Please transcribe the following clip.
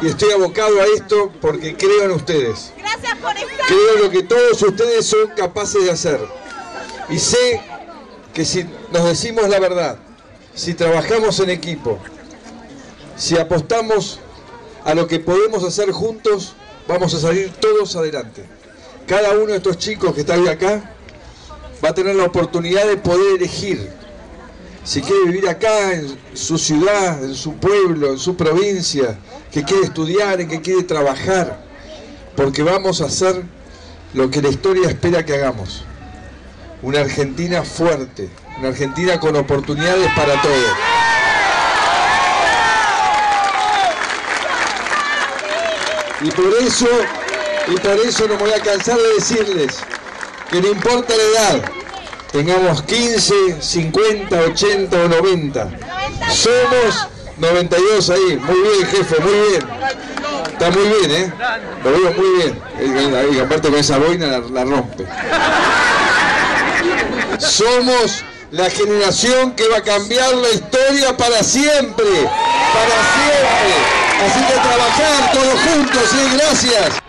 y estoy abocado a esto porque creo en ustedes. Gracias por estar. Creo en lo que todos ustedes son capaces de hacer. Y sé que si nos decimos la verdad, si trabajamos en equipo, si apostamos a lo que podemos hacer juntos, vamos a salir todos adelante. Cada uno de estos chicos que está hoy acá va a tener la oportunidad de poder elegir si quiere vivir acá, en su ciudad, en su pueblo, en su provincia, que quiere estudiar, que quiere trabajar, porque vamos a hacer lo que la historia espera que hagamos. Una Argentina fuerte, una Argentina con oportunidades para todos. Y por eso, y por eso no me voy a cansar de decirles que no importa la edad, tengamos 15, 50, 80 o 90. Somos 92 ahí. Muy bien, jefe, muy bien. Está muy bien, ¿eh? Lo veo muy bien. Aparte con esa boina la, la rompe. Somos la generación que va a cambiar la historia para siempre. Para siempre. Así que trabajar todos juntos, sí, gracias.